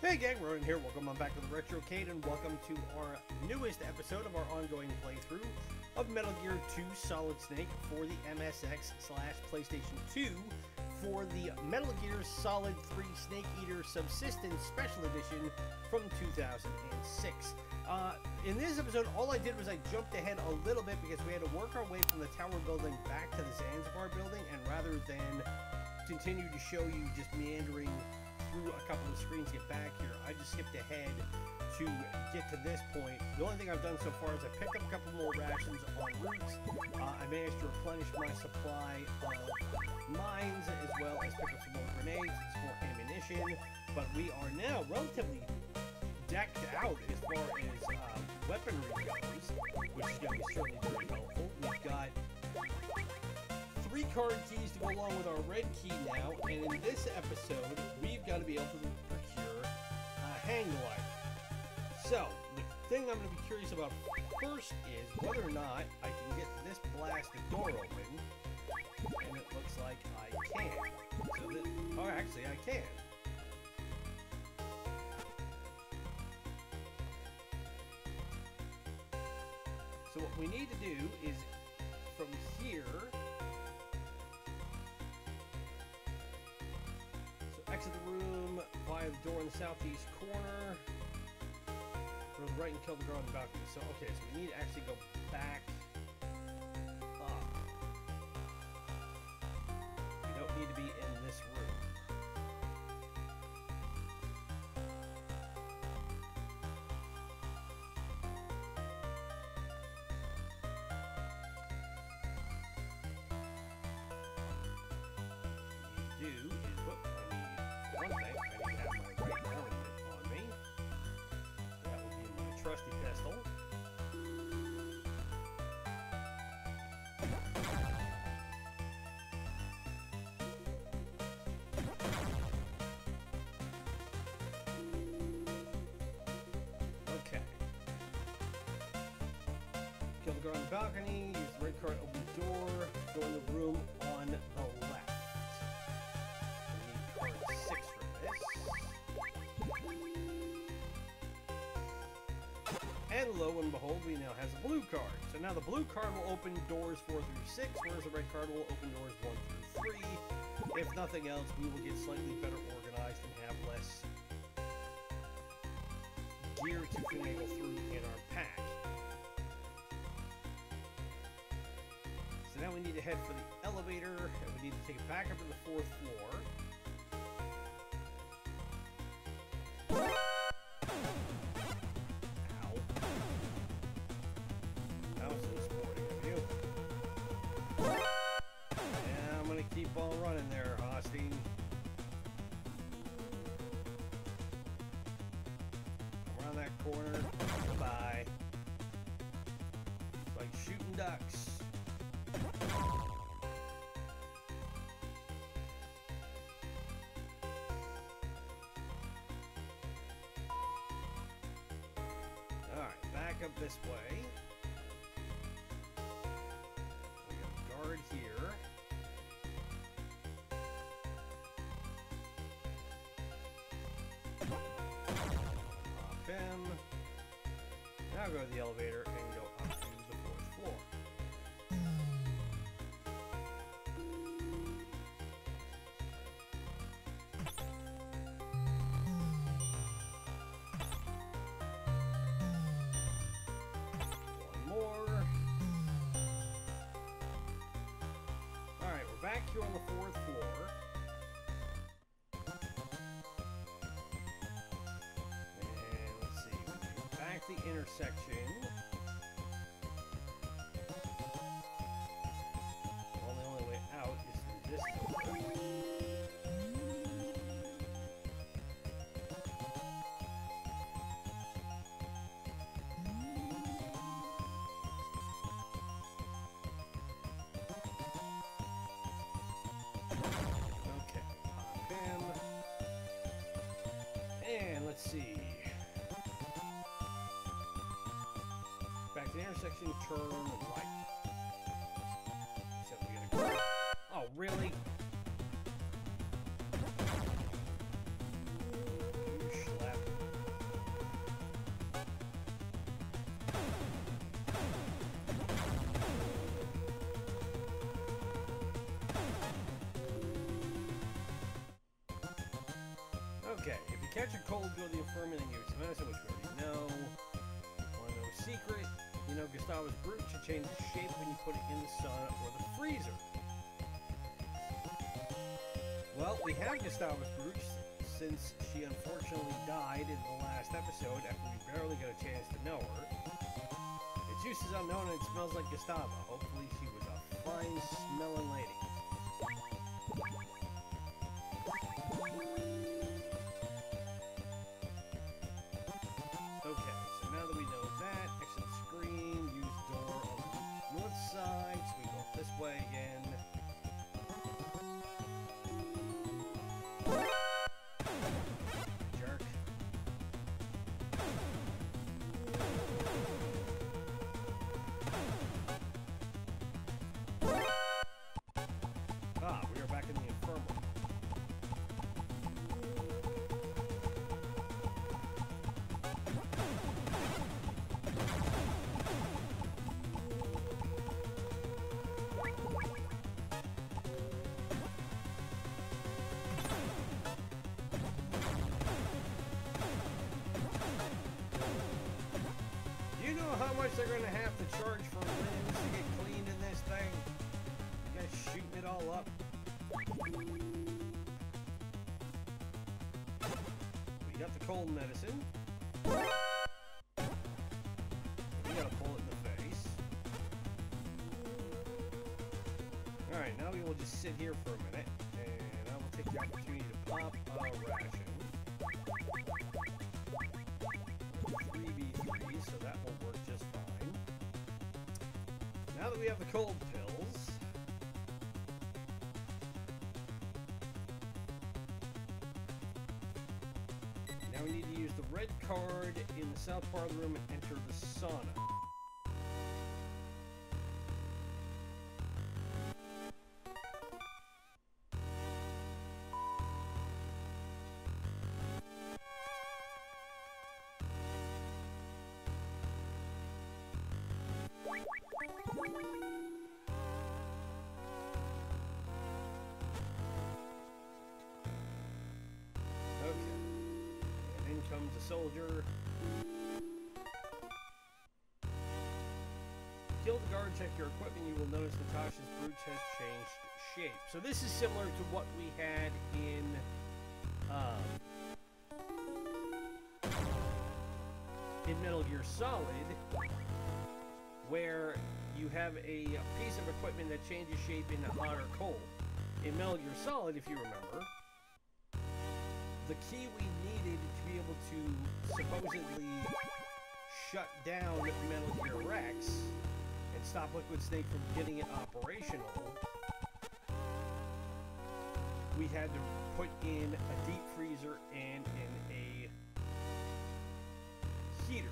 Hey gang, Ronin here. Welcome on back to the Retrocade and welcome to our newest episode of our ongoing playthrough of Metal Gear 2 Solid Snake for the MSX slash PlayStation 2 for the Metal Gear Solid 3 Snake Eater Subsistence Special Edition from 2006. Uh, in this episode, all I did was I jumped ahead a little bit because we had to work our way from the tower building back to the Zanzibar building, and rather than continue to show you just meandering through a couple of screens to get back here. I just skipped ahead to get to this point. The only thing I've done so far is I picked up a couple more rations on route. Uh, I managed to replenish my supply of mines as well as pick up some more grenades and some more ammunition. But we are now relatively decked out as far as uh, weaponry goes, which is going to be certainly very helpful. We've got three card keys to go along with our red key now, and in this episode, to be able to procure a hang glider. So, the thing I'm going to be curious about first is whether or not I can get this blasted door open, and it looks like I can. So this, oh, actually, I can. So what we need to do is from here exit the room via the door in the southeast corner. To right and kill the girl on the balcony. So, okay, so we need to actually go back up. We don't need to be in this room. Pistol. Okay. Kill the girl on the balcony, use the red card, open the door, go in the room on the And lo and behold, we now has a blue card. So now the blue card will open doors four through six, whereas the red card will open doors one through three. If nothing else, we will get slightly better organized and have less gear to finagle through in our pack. So now we need to head for the elevator, and we need to take it back up to the fourth floor. Back up this way. We a guard here. Pop him. Now go to the elevator and go up you here on the 4th. See. Back to the intersection, turn right. Okay, if you catch a cold, go the it some medicine, which we already know. A secret? You know, Gustava's brooch should change its shape when you put it in the sauna or the freezer. Well, we have Gustava's brooch since she unfortunately died in the last episode after we barely got a chance to know her. Its use is unknown and it smells like Gustava. Hopefully she was a fine smelling lady. They're gonna have to charge for limbs to get cleaned in this thing? You guys shooting it all up? We got the cold medicine. We got a bullet in the face. Alright, now we will just sit here for a minute, and I will take the opportunity to pop a ration. 3v3, so that will work just fine. Now that we have the cold pills, now we need to use the red card in the south part of the room and enter the sauna. Soldier. Kill the guard, check your equipment, you will notice Natasha's brooch has changed shape. So this is similar to what we had in um, in Metal Gear Solid, where you have a piece of equipment that changes shape into hot or cold. In Metal Gear Solid, if you remember, the key we needed to be able to supposedly shut down Metal Gear Rex and stop Liquid Snake from getting it operational, we had to put in a deep freezer and in a heater,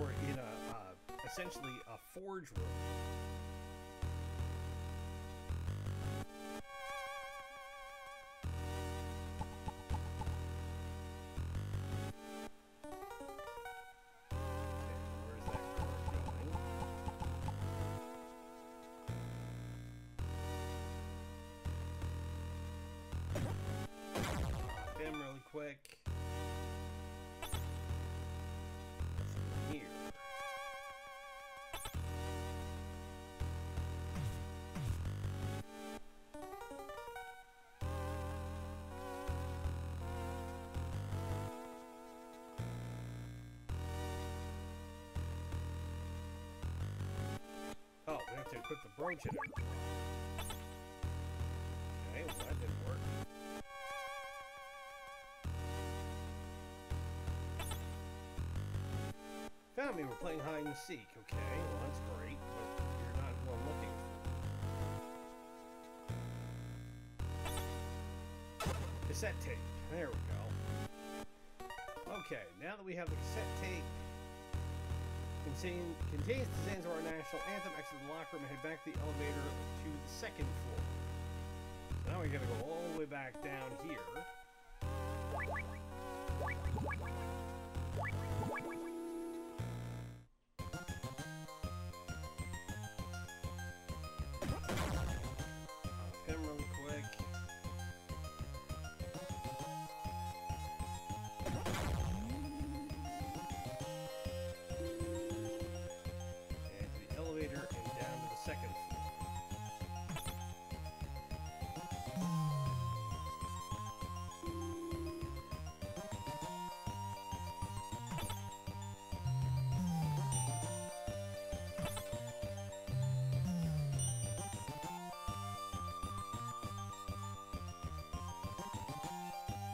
or in a uh, essentially a forge room. Oh, we have to equip the brooch in it. Okay, well that didn't work. Found me, we're playing hide and seek. Okay, well that's great, but you're not who I'm looking. Cassette tape. There we go. Okay, now that we have the cassette tape, contain, contains the Zanzibar national anthem, exit the locker room and head back to the elevator to the second floor. So now we gotta go all the way back down here.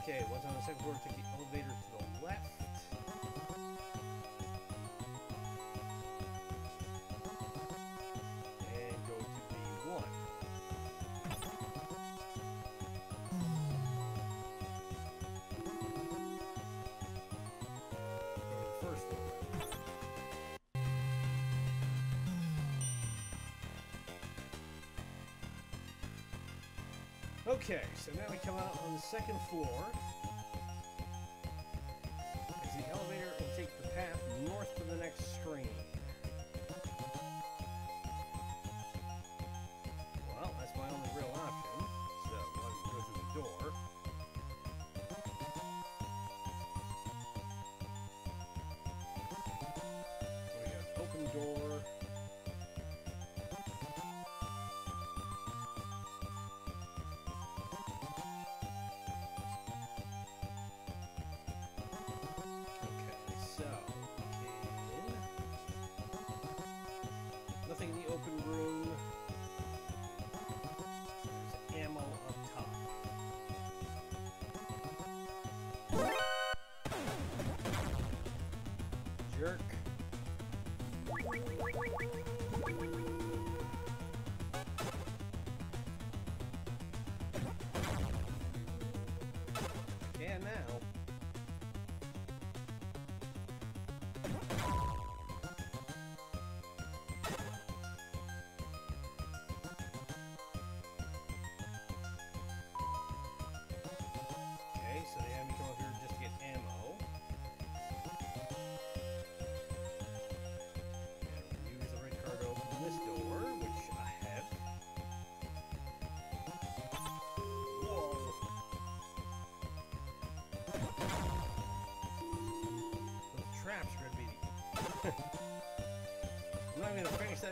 Okay, what's on the second floor, Okay, so now we come out on the second floor. Open room. There's ammo up top. Jerk.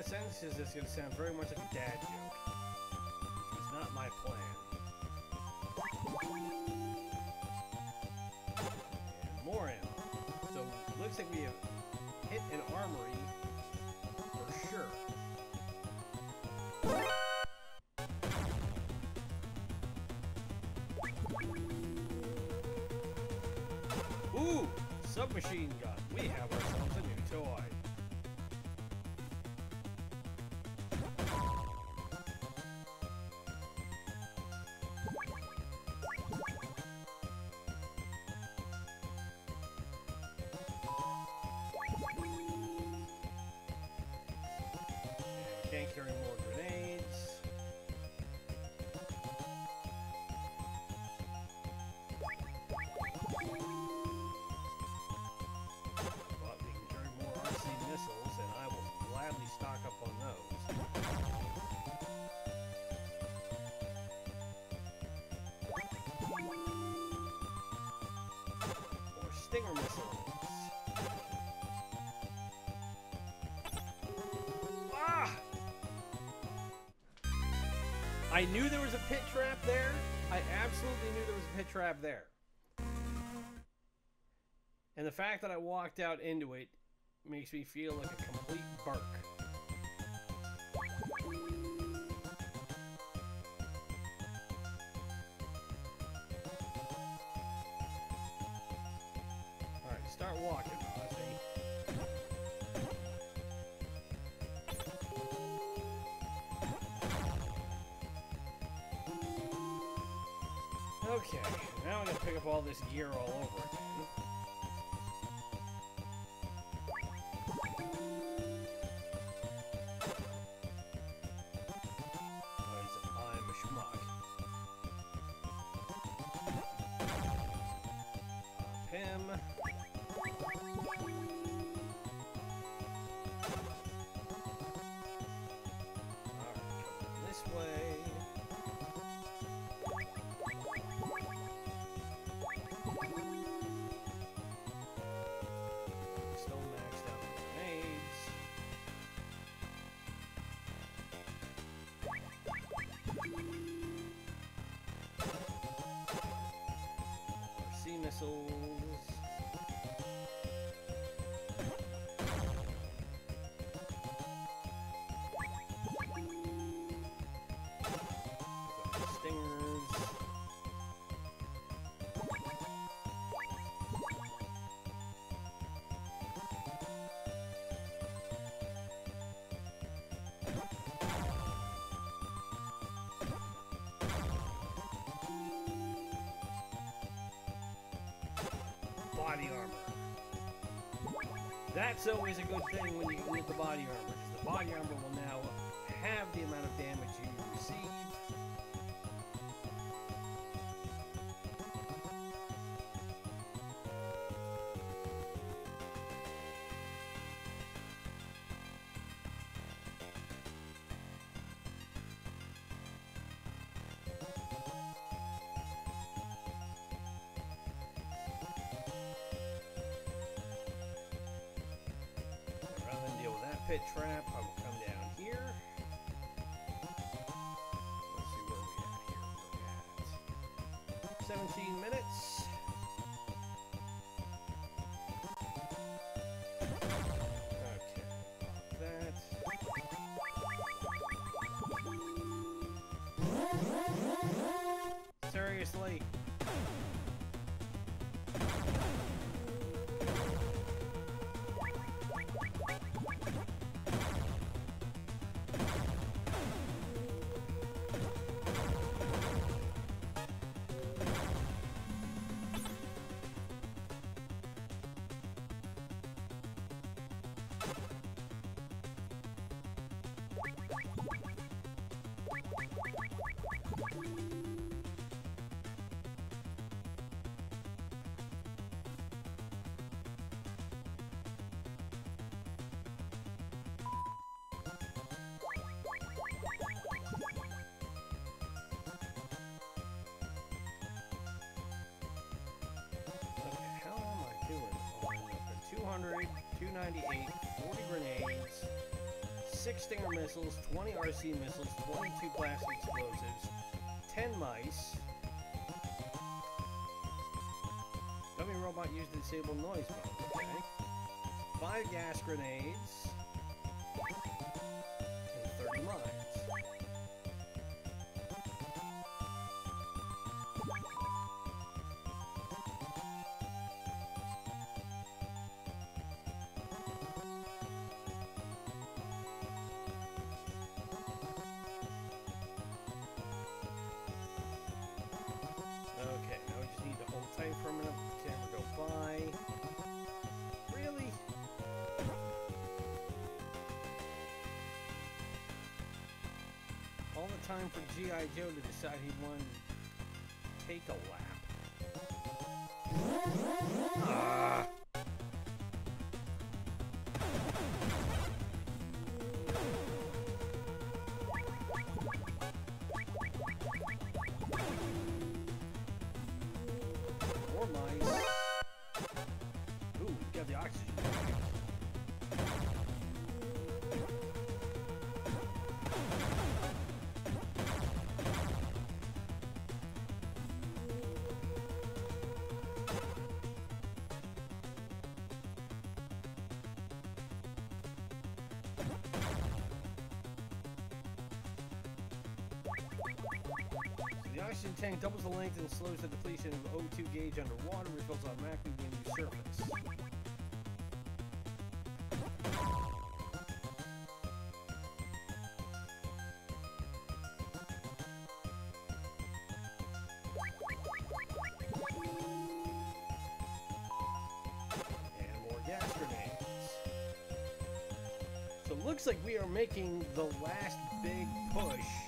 Sentence because it's gonna sound very much like a dad joke. More Stinger missiles. Ah! I knew there was a pit trap there. I absolutely knew there was a pit trap there. And the fact that I walked out into it makes me feel like a complete bark. Start walking, Ozzy. Okay, now I'm gonna pick up all this gear all over again. Body armor. That's always a good thing when you get the body armor, because the body armor will now have the amount of damage you receive. Pit trap, I will come down here. Let's see where we at here. We're at 17 minutes. 200, 298, 40 grenades, 6 Stinger missiles, 20 RC missiles, 22 blast explosives, 10 mice. Dummy robot used to disable noise mode, okay. 5 gas grenades, the camera go by. Really? All the time for G.I. Joe to decide he wanted to take a lap. Ah. Oxygen tank doubles the length and slows the depletion of O2 gauge underwater, refills automatically when you surface. Looks like we are making the last big push.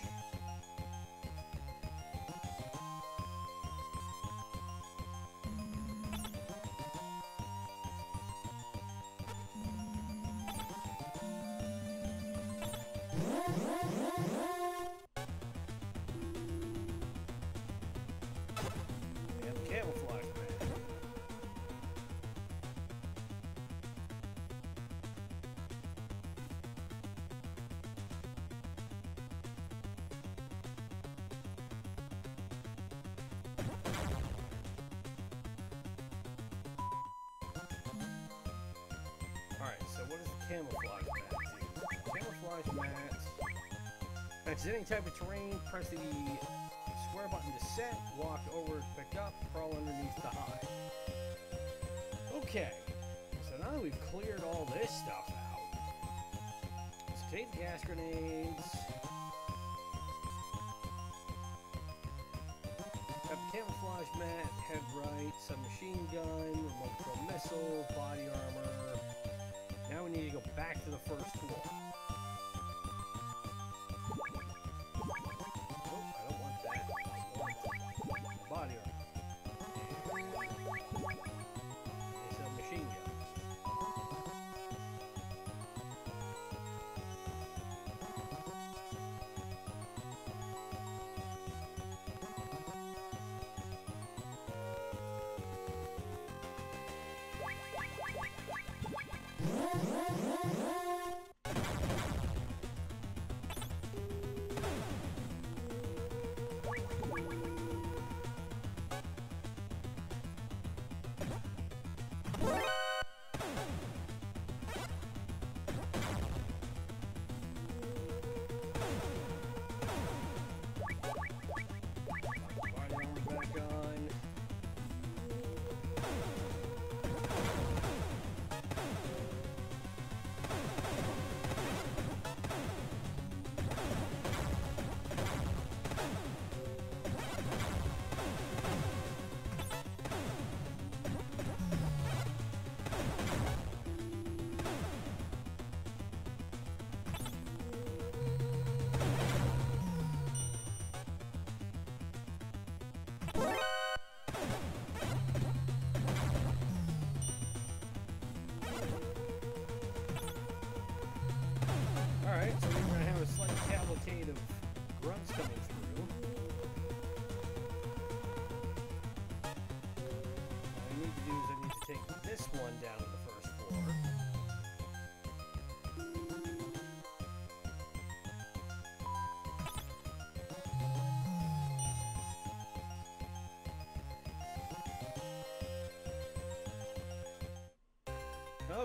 Camouflage mat? Camouflage mat. Matches any type of terrain, press the square button to set, walk over pick up, crawl underneath to hide. Okay, so now that we've cleared all this stuff out, let's take gas grenades. Have camouflage mat, head first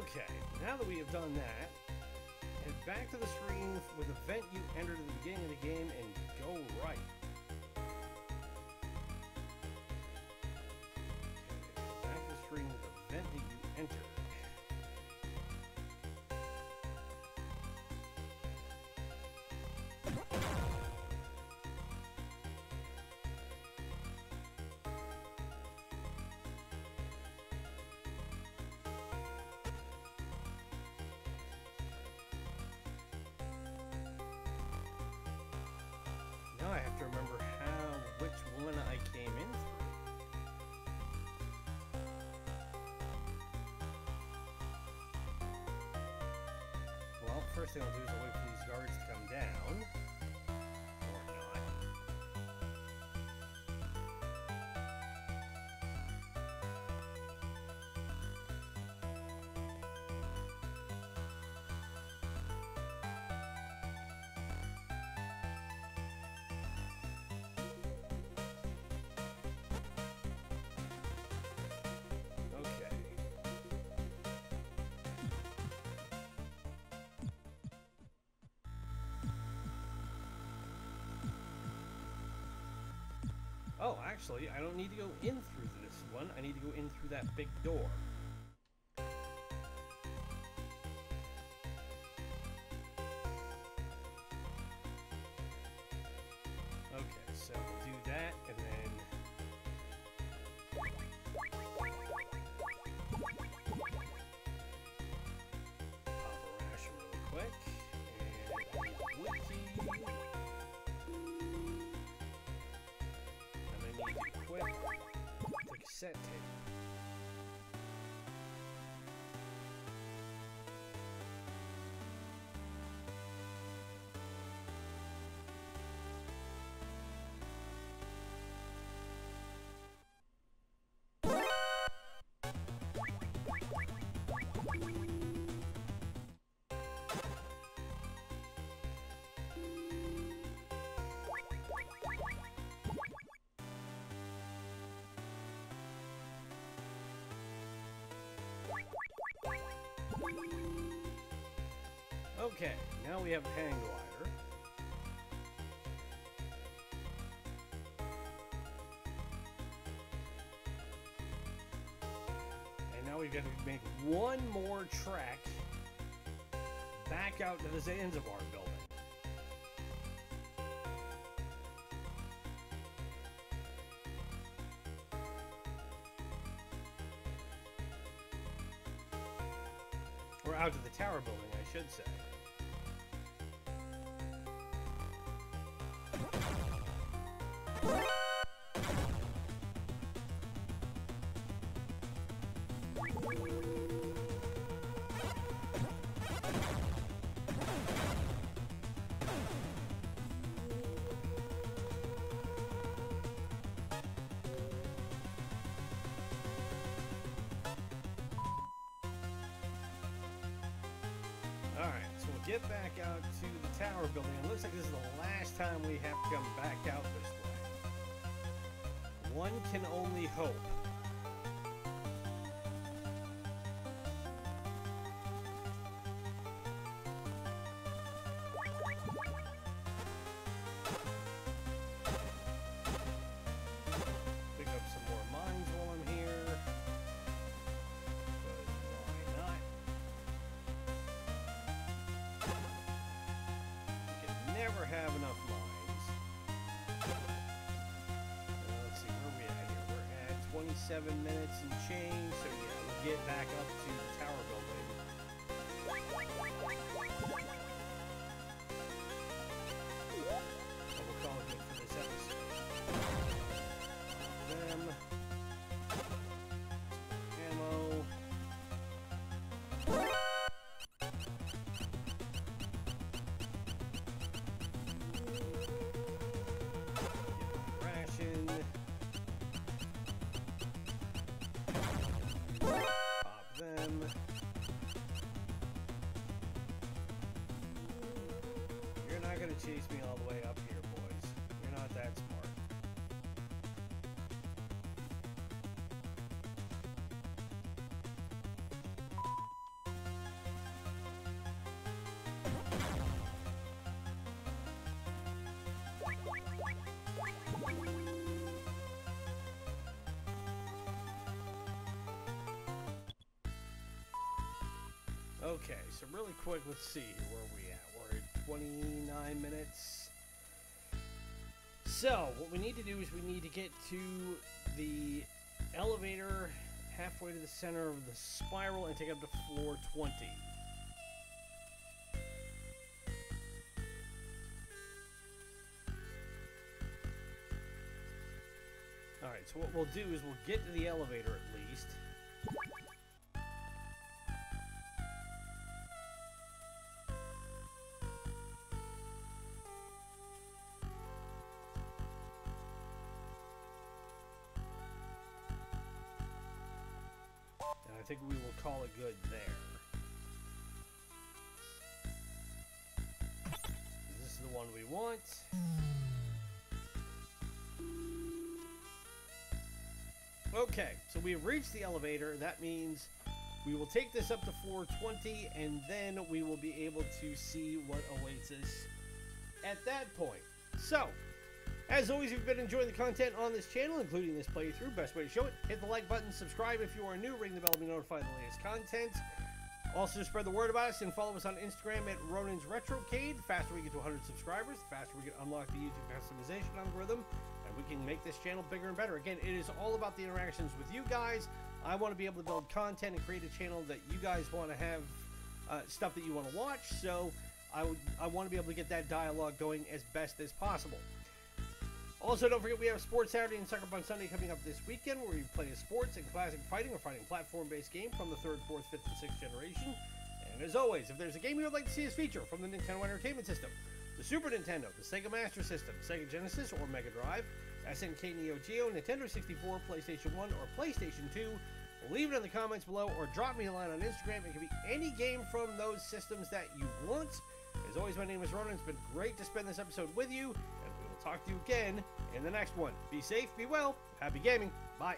Okay, now that we have done that, head back to the screen with the vent you entered at the beginning of the game and go right. First thing I'll do is I'll wait for these guards to come down. Oh, actually, I don't need to go in through this one. I need to go in through that big door. Okay, so we'll do that, and then... cassette tape. Okay, now we have hang glider. And now we've got to make one more trek back out to the Zanzibar building. I should say. Get back out to the tower building. It looks like this is the last time we have to come back out this way. One can only hope. Have enough mines. Uh, let's see, where are we at here? We're at 27 minutes and change, so yeah, we'll get back up to the tower building. And we'll call it for this episode. Them. Me all the way up here, boys. You're not that smart. Okay, so really quick, let's see here where we at. We're at 29 minutes. So, what we need to do is we need to get to the elevator halfway to the center of the spiral and take up to floor 20. Alright, so what we'll do is we'll get to the elevator at least. Good there. This is the one we want. Okay, so we have reached the elevator. That means we will take this up to floor 20 and then we will be able to see what awaits us at that point. So, as always, if you've been enjoying the content on this channel, including this playthrough, best way to show it, hit the like button, subscribe if you are new, ring the bell to be notified of the latest content. Also, spread the word about us and follow us on Instagram at Ronin's Retrocade. The faster we get to 100 subscribers, the faster we can unlock the YouTube customization algorithm, and we can make this channel bigger and better. Again, it is all about the interactions with you guys. I want to be able to build content and create a channel that you guys want to have uh, stuff that you want to watch. So I would I want to be able to get that dialogue going as best as possible. Also, don't forget we have Sports Saturday and Sucker Punch Sunday coming up this weekend where we play a sports and classic fighting or fighting platform based game from the third, fourth, fifth, and sixth generation. And as always, if there's a game you would like to see us feature from the Nintendo Entertainment System, the Super Nintendo, the Sega Master System, Sega Genesis, or Mega Drive, SNK Neo Geo, Nintendo 64, PlayStation 1, or PlayStation 2, leave it in the comments below or drop me a line on Instagram. It can be any game from those systems that you want. As always, my name is Ronin. It's been great to spend this episode with you, talk to you again in the next one. Be safe, be well, happy gaming. Bye.